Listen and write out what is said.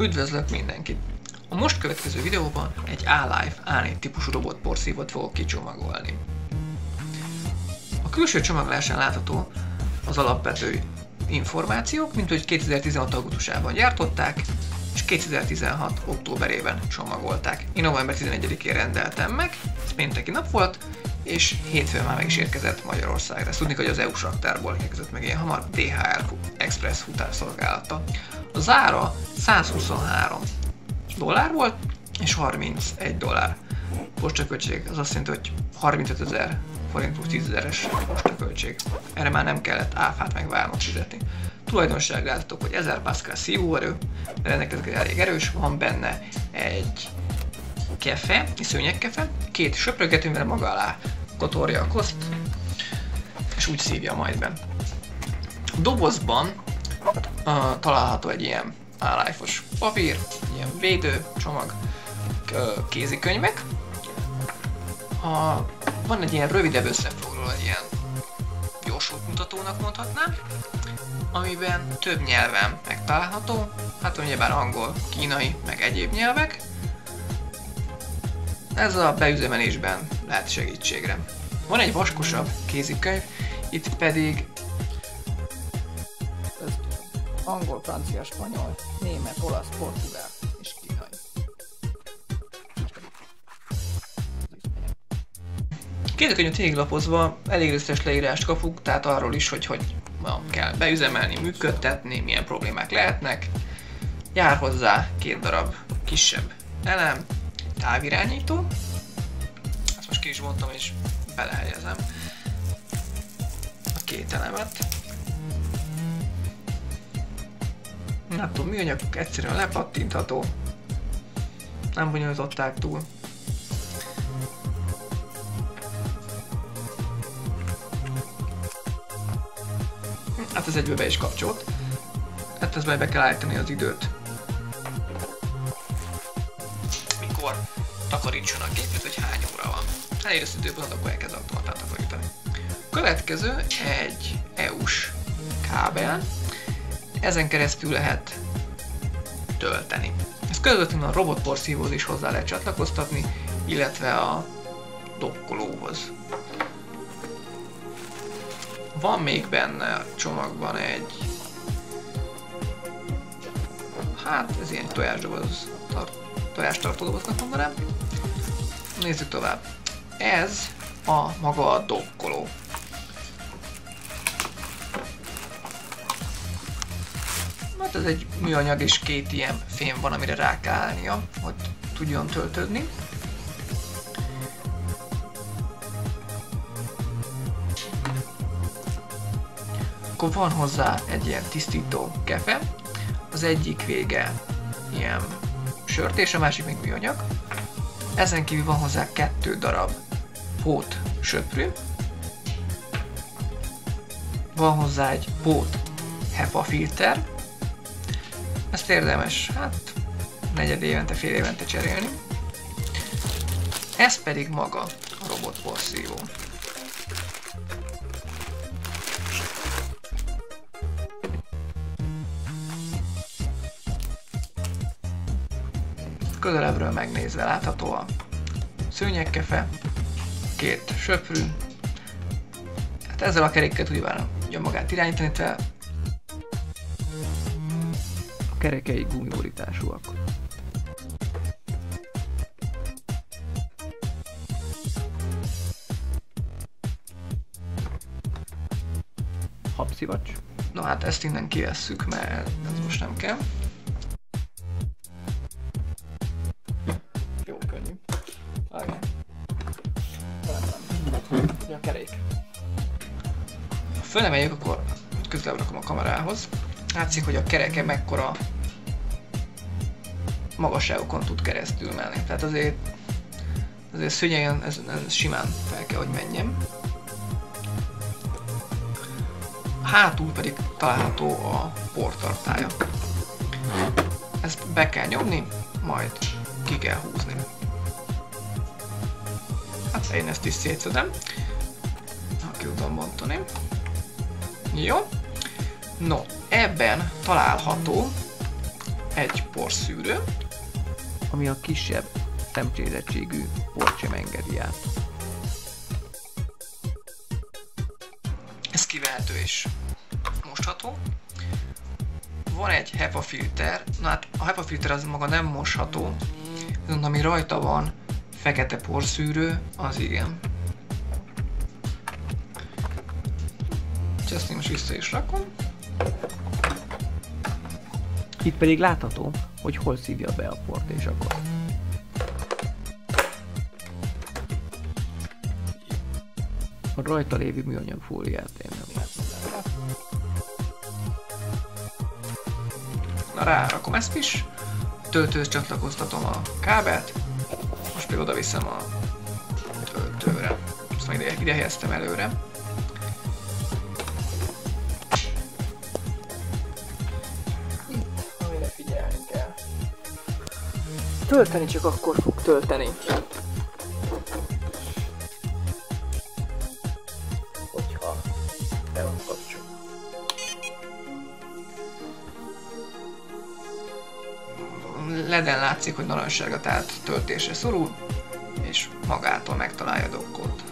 Üdvözlök mindenkit! A most következő videóban egy A-Life A4 típusú robotporszívót fogok kicsomagolni. A külső csomagolásán látható az alapvető információk, mint hogy 2016. augusztusában gyártották, és 2016. októberében csomagolták. Én november 11-én rendeltem meg, ez pénteki nap volt, és hétfőn már meg is érkezett Magyarországra. Ezt tudni, hogy az EU-s raktárból érkezett meg ilyen hamar DHL Express futárszolgálata. Az ára 123 dollár volt, és 31 dollár postaköltség. Az azt jelenti, hogy 35 ezer forint plusz 10 ezeres postaköltség. Erre már nem kellett áfát meg vámot fizetni. Tulajdonság hogy 1000 Pascal szívóerő, rendelkezik elég erős, van benne egy kefe, szőnyegkefe, két söprögetővel maga alá kotorja a koszt, és úgy szívja majd be. A dobozban található egy ilyen álájfos papír, ilyen védő, csomag, kézikönyvek. A, van egy ilyen rövidebb összefoglaló, egy ilyen gyorsútmutatónak mondhatnám, amiben több nyelven megtalálható, hát ugyebár angol, kínai, meg egyéb nyelvek. Ez a beüzemelésben lehet segítségre. Van egy vaskosabb kézikönyv, itt pedig angol, francia, spanyol, német, olasz, portugál és kínai. Kézikönyv téglapozva elég részes leírást kapunk, tehát arról is, hogy hogy kell beüzemelni, működtetni, milyen problémák lehetnek. Jár hozzá két darab kisebb elem, távirányító. Ezt most ki is mondtam és belehelyezem a két elemet. Nem tudom, műanyag egyszerűen lepattintható. Nem bonyolították túl. Hát ez egyből be is kapcsolt. Hát ez majd be kell állítani az időt. Mikor takarítson a gépet, hogy hány óra van. Elér az időpont, akkor elkezd automatát takarítani. Következő egy EU-s kábel. Ezen keresztül lehet tölteni. Ezt közvetlenül a robotporszívóhoz is hozzá lehet csatlakoztatni, illetve a dokkolóhoz. Van még benne a csomagban egy... Hát, ez ilyen tojásdoboz, tar tojástartó doboznak mondanám. Nézzük tovább. Ez a maga a dokkoló. Ez egy műanyag és két ilyen fém van, amire rá kell állnia, hogy tudjon töltődni. Akkor van hozzá egy ilyen tisztító kefe, az egyik vége ilyen sört, és a másik még műanyag. Ezen kívül van hozzá kettő darab pót söprű. Van hozzá egy pót HEPA filter. Ezt érdemes, hát negyed évente, fél évente cserélni. Ez pedig maga a robotporszívó. Közelebbről megnézve látható a szőnyegkefe, két söprű. Hát ezzel a kerékkel tudja magát irányítani, a kerekei gumiborításúak. Habszivacs. No hát ezt innen kivesszük, mert ez most nem kell. Jó könnyű. Várjál. A kerék. Ha fölemeljük, akkor közelebb rakom a kamerához. Látszik, hogy a kereke mekkora magasságokon tud keresztül menni. Tehát azért, azért szőnyegen ez, ez simán fel kell, hogy menjem. Hátul pedig található a portartája. Ezt be kell nyomni, majd ki kell húzni. Hát én ezt is szétszedem. Ha ki tudom bontani. Jó. No, ebben található egy porszűrő, ami a kisebb szemcsézettségű port sem engedi át. Ez kivehető és mosható. Van egy HEPA filter, na hát a HEPA filter az maga nem mosható, viszont ami rajta van, fekete porszűrő, az igen. Ezt én most vissza is rakom. Itt pedig látható, hogy hol szívja be a port és akkor. A rajta lévő műanyag fóliát én nem látom. Na rárakom ezt is, töltőhöz csatlakoztatom a kábelt, most pedig oda viszem a töltőre. Ezt majd ide, ide helyeztem előre. Tölteni csak akkor fog tölteni. Hogyha el van kapcsolva. leden látszik, hogy narancssárga tehát töltésre szorul, és magától megtalálja a dokkot.